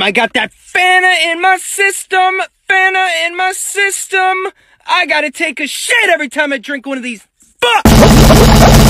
I got that Fanta in my system. Fanta in my system. I gotta take a shit every time I drink one of these. Fuck!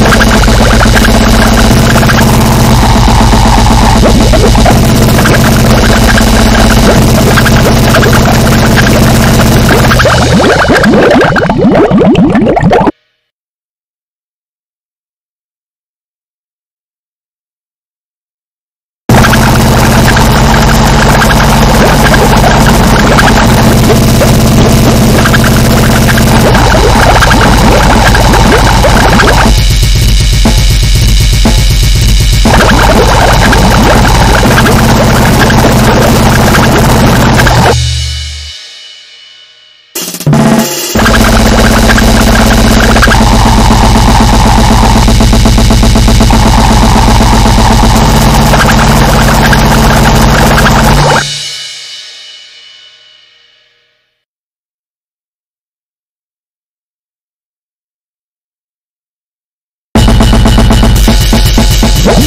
Let's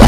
go.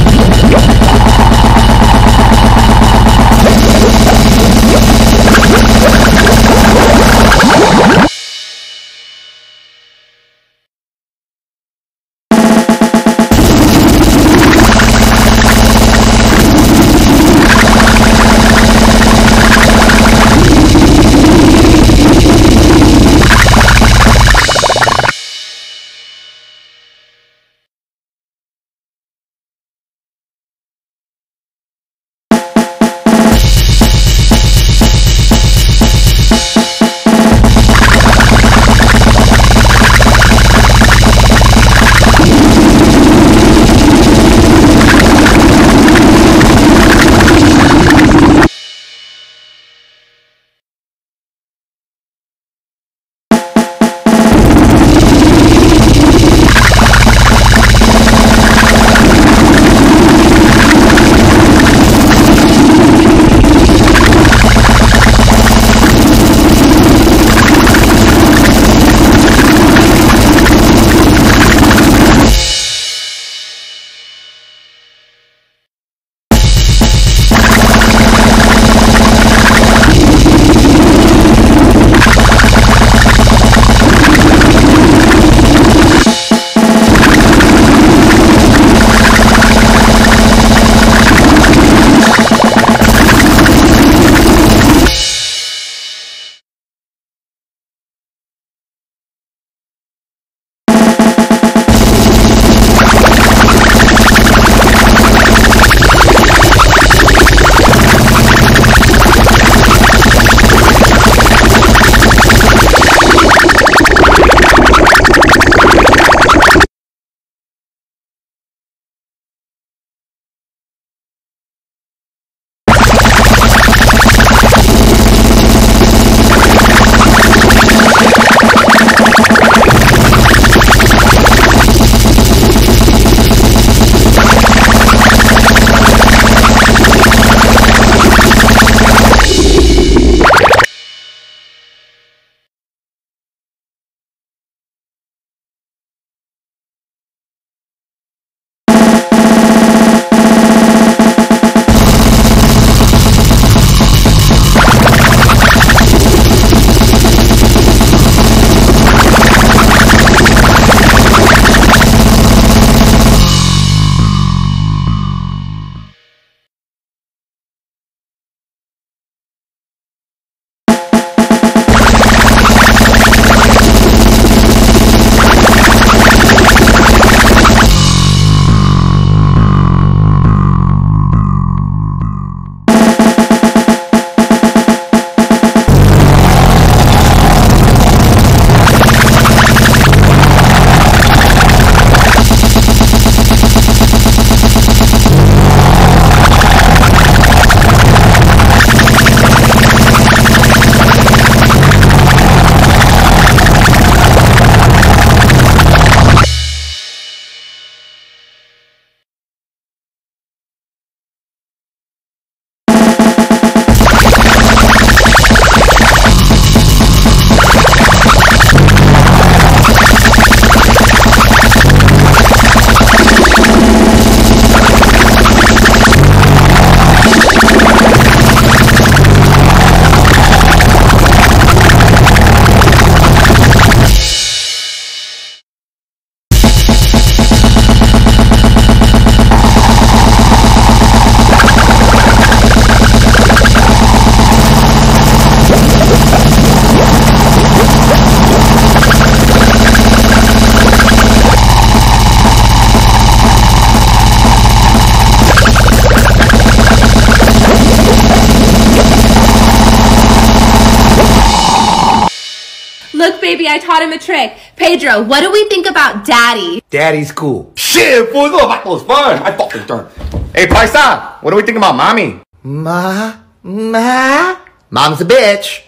Look, baby, I taught him a trick. Pedro, what do we think about daddy? Daddy's cool. Shit, fool, this battle was fun. I fucking turned. Hey, Paisa, what do we think about mommy? Ma, ma, mom's a bitch.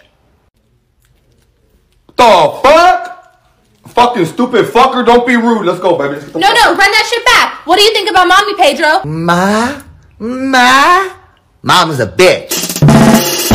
The fuck? Fucking stupid fucker, don't be rude. Let's go, baby. Let's No, no, run that shit back. What do you think about mommy, Pedro? Ma, ma, mom's a bitch.